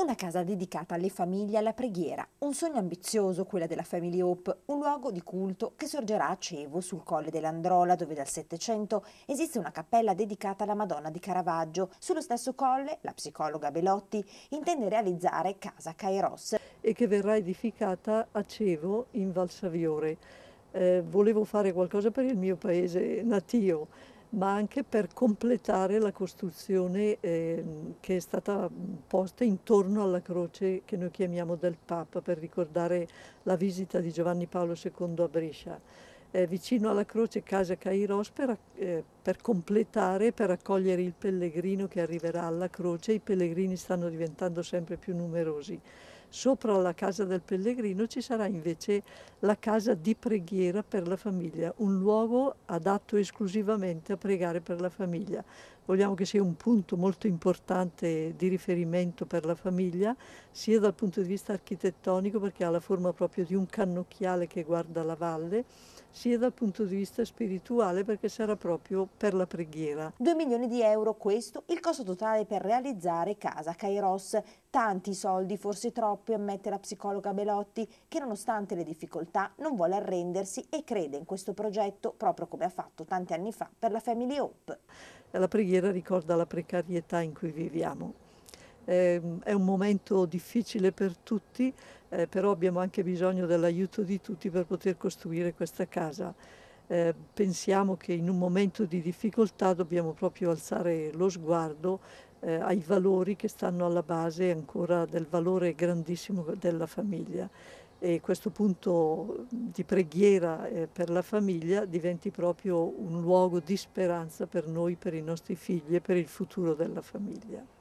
Una casa dedicata alle famiglie e alla preghiera, un sogno ambizioso quella della Family Hope, un luogo di culto che sorgerà a Cevo sul colle dell'Androla dove dal Settecento esiste una cappella dedicata alla Madonna di Caravaggio. Sullo stesso colle la psicologa Belotti intende realizzare Casa Kairos. E che verrà edificata a Cevo in Valsaviore. Eh, volevo fare qualcosa per il mio paese natio ma anche per completare la costruzione eh, che è stata posta intorno alla croce che noi chiamiamo del Papa per ricordare la visita di Giovanni Paolo II a Brescia. Eh, vicino alla croce Casa Kairos per, eh, per completare, per accogliere il pellegrino che arriverà alla croce. I pellegrini stanno diventando sempre più numerosi. Sopra la casa del pellegrino ci sarà invece la casa di preghiera per la famiglia, un luogo adatto esclusivamente a pregare per la famiglia. Vogliamo che sia un punto molto importante di riferimento per la famiglia, sia dal punto di vista architettonico perché ha la forma proprio di un cannocchiale che guarda la valle, sia dal punto di vista spirituale perché sarà proprio per la preghiera. 2 milioni di euro questo il costo totale per realizzare Casa Kairos. Tanti soldi, forse troppi, ammette la psicologa Belotti, che nonostante le difficoltà non vuole arrendersi e crede in questo progetto proprio come ha fatto tanti anni fa per la Family Hope. La preghiera ricorda la precarietà in cui viviamo. Eh, è un momento difficile per tutti, eh, però abbiamo anche bisogno dell'aiuto di tutti per poter costruire questa casa. Eh, pensiamo che in un momento di difficoltà dobbiamo proprio alzare lo sguardo eh, ai valori che stanno alla base ancora del valore grandissimo della famiglia e questo punto di preghiera eh, per la famiglia diventi proprio un luogo di speranza per noi, per i nostri figli e per il futuro della famiglia.